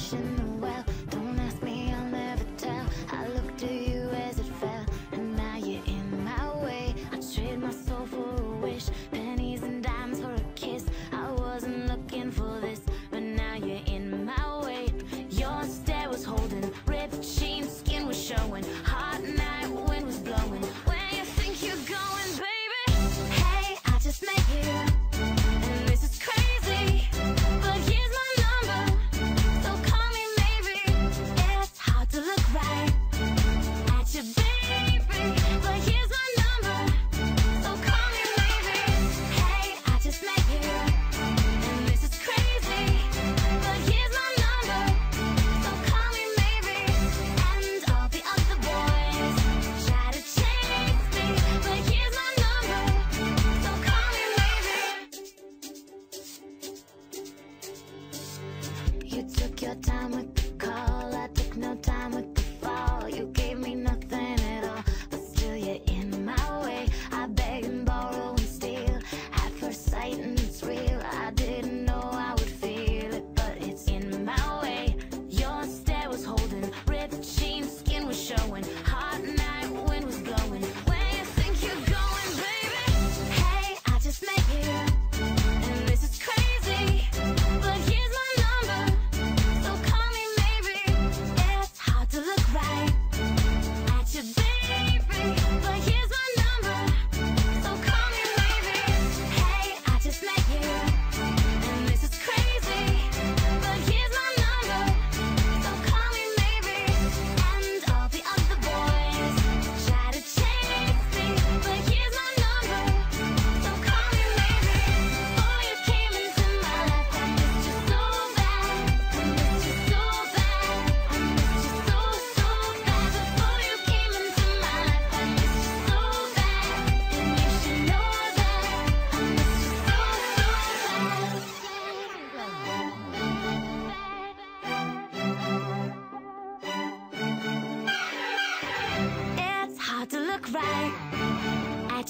passion Took your time with the call.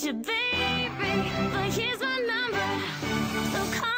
you, baby, but here's my number. So call